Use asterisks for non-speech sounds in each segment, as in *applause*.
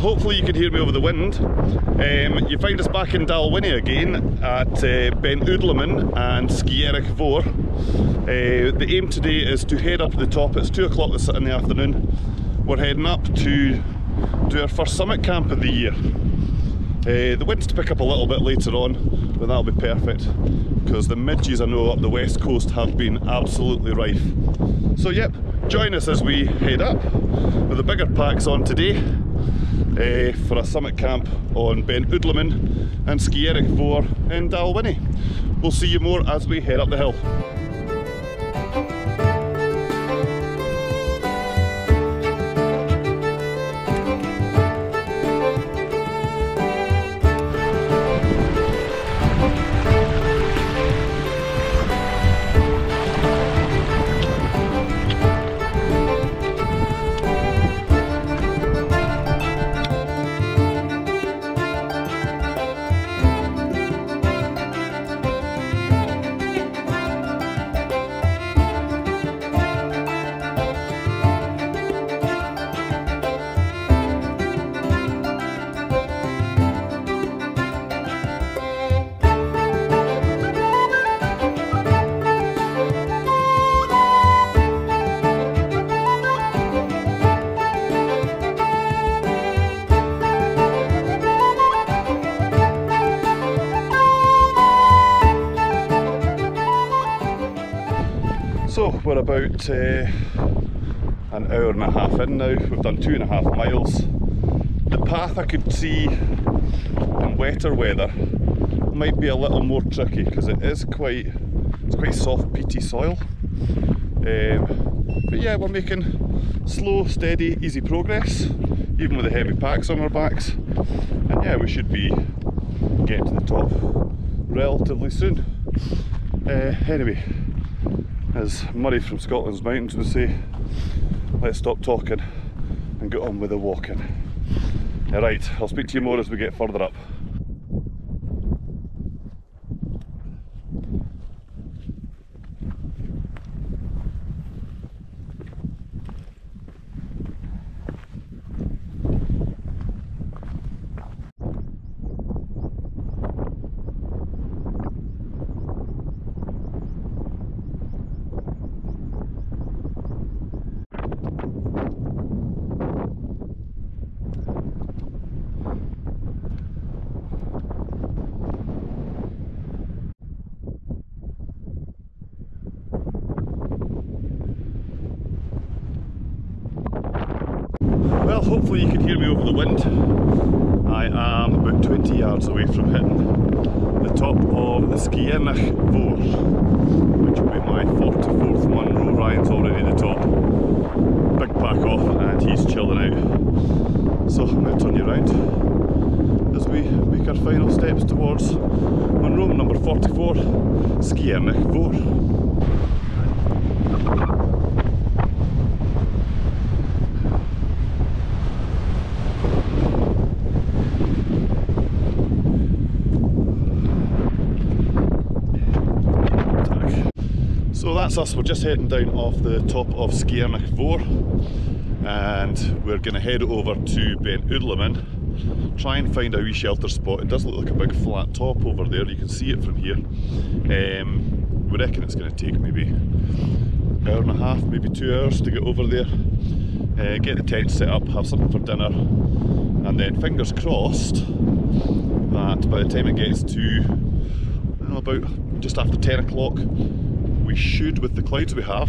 hopefully you can hear me over the wind. Um, you find us back in Dalwhinnie again at uh, Beinn Udlamain and Sgairneach Mhor. Uh, the aim today is to head up to the top. It's 2 o'clock in the afternoon. We're heading up to do our first summit camp of the year. Uh, the wind's to pick up a little bit later on, but that'll be perfect because the midges I know up the west coast have been absolutely rife. So yep, join us as we head up with the bigger packs on today uh, for a summit camp on Beinn Udlamain and Sgairneach Mhor in Dalwhinnie. We'll see you more as we head up the hill. We're about uh, an hour and a half in now. We've done two and a half miles. The path I could see in wetter weather might be a little more tricky because it is quite it's quite soft peaty soil. Um, but yeah, we're making slow, steady, easy progress, even with the heavy packs on our backs. And yeah, we should be getting to the top relatively soon. Uh, anyway, as Murray from Scotland's Mountains would say, let's stop talking and get on with the walking. Alright, I'll speak to you more as we get further up. Well, hopefully you can hear me over the wind. I am about 20 yards away from hitting the top of the Sgairneach Mhor, which will be my 44th Munro. Ryan's already at the top. Big pack off and he's chilling out. So I'm going to turn you around as we make our final steps towards Munro number 44, Sgairneach Mhor. So that's us, we're just heading down off the top of Sgairneach Mhor and we're going to head over to Beinn Udlamain, try and find a wee shelter spot. It does look like a big flat top over there, you can see it from here. Um, we reckon it's going to take maybe an hour and a half, maybe two hours to get over there, uh, get the tent set up, have something for dinner and then fingers crossed that by the time it gets to know, about just after 10 o'clock we should, with the clouds we have,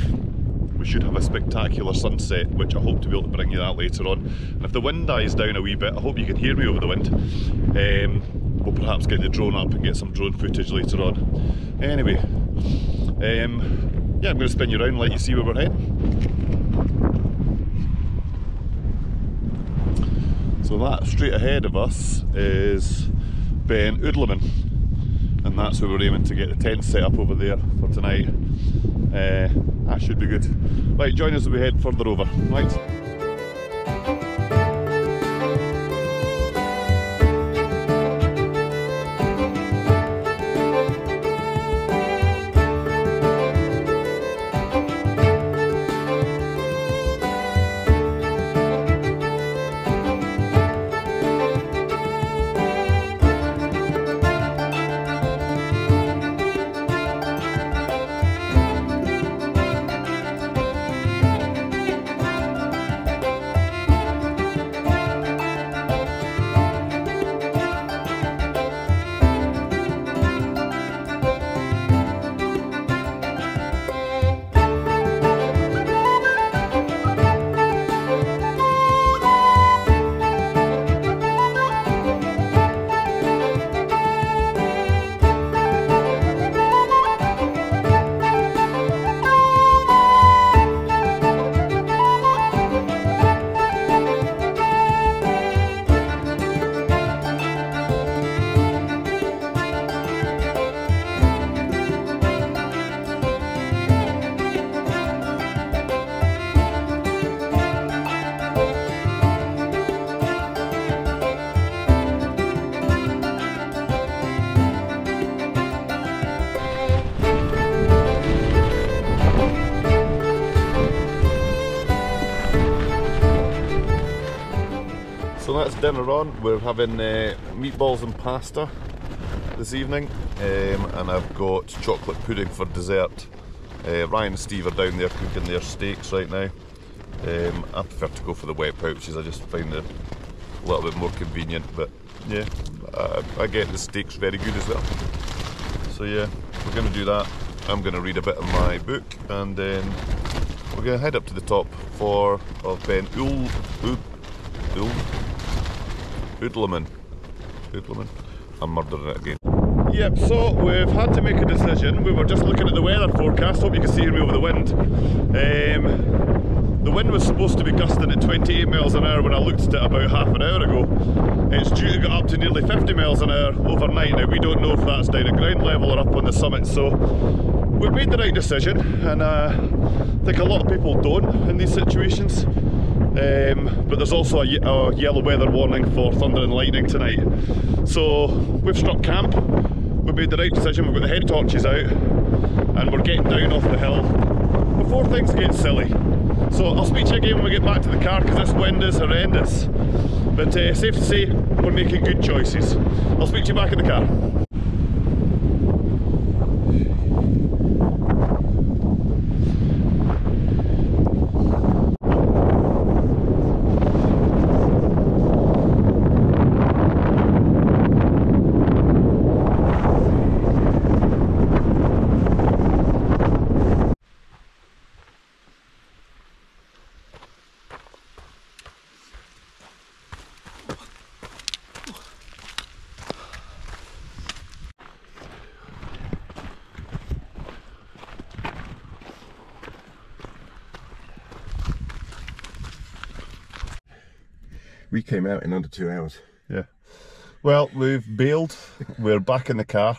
we should have a spectacular sunset, which I hope to be able to bring you that later on. And if the wind dies down a wee bit, I hope you can hear me over the wind. Um, we'll perhaps get the drone up and get some drone footage later on. Anyway, um, yeah, I'm going to spin you around and let you see where we're heading. So that straight ahead of us is Beinn Udlamain and that's where we're aiming to get the tent set up over there for tonight. Uh, that should be good. Right, join us as we head further over. Right. That's dinner on. We're having uh, meatballs and pasta this evening, um, and I've got chocolate pudding for dessert. Uh, Ryan and Steve are down there cooking their steaks right now. Um, I prefer to go for the wet pouches, I just find it a little bit more convenient, but yeah, I, I get the steaks very good as well. So yeah, we're going to do that. I'm going to read a bit of my book and then we're going to head up to the top for of Ben Ul, Ul, Ul, Udlamain. Udlamain. I'm murdering it again. Yep, so we've had to make a decision. We were just looking at the weather forecast. Hope you can see me over the wind. Um, the wind was supposed to be gusting at 28 miles an hour when I looked at it about half an hour ago. It's due to go up to nearly 50 miles an hour overnight. Now, we don't know if that's down at ground level or up on the summit, so we've made the right decision, and uh, I think a lot of people don't in these situations. Um, but there's also a, a, yellow weather warning for thunder and lightning tonight. So we've struck camp, we've made the right decision, we've got the head torches out, and we're getting down off the hill before things get silly. So I'll speak to you again when we get back to the car because this wind is horrendous. But uh, safe to say, we're making good choices. I'll speak to you back in the car. We came out in under two hours. Yeah. Well, we've bailed. We're back in the car.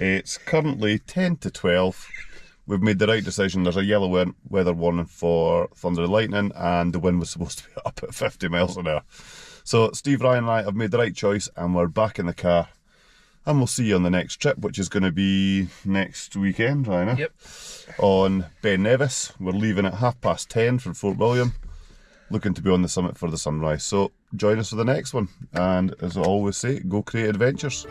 It's currently 10 to 12. We've made the right decision. There's a yellow weather warning for thunder and lightning, and the wind was *laughs* supposed to be up at 50 miles an hour. So, Steve, Ryan, and I have made the right choice, and we're back in the car. And we'll see you on the next trip, which is going to be next weekend, Ryan. Eh? Yep. On Ben Nevis. We're leaving at half past 10 from Fort William looking to be on the summit for the sunrise. So join us for the next one. And as I always say, go create adventures.